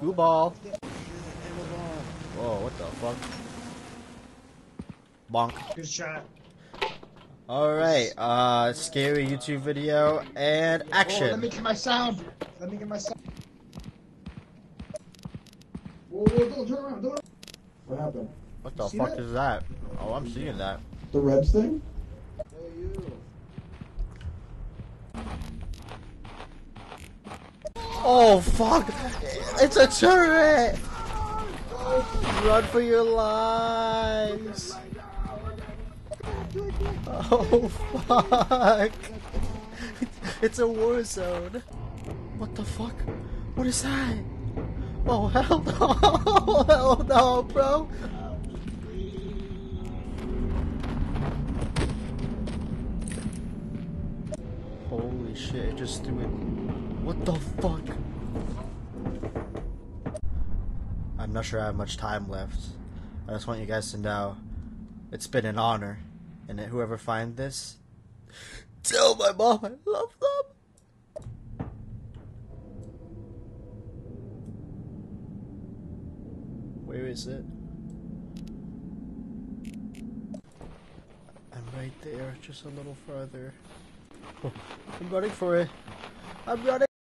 Goo ball. Whoa, what the fuck? Bonk. Good shot. Alright, uh, scary YouTube video and Oh, let me action. get my sound. Let me get my sound. Whoa, whoa, don't turn around. Don't. What happened? What the fuck that? is that? Oh, I'm seeing that. The Reds thing? Hey, you. Oh fuck! It's a turret! Run for your lives! Oh fuck! It's a war zone! What the fuck? What is that? Oh hell no! Hell no, bro! Holy shit, it just threw it. What the fuck? I'm not sure I have much time left. I just want you guys to know it's been an honor. And whoever finds this, tell my mom I love them. Where is it? I'm right there, just a little further. I'm running for it. I'm running.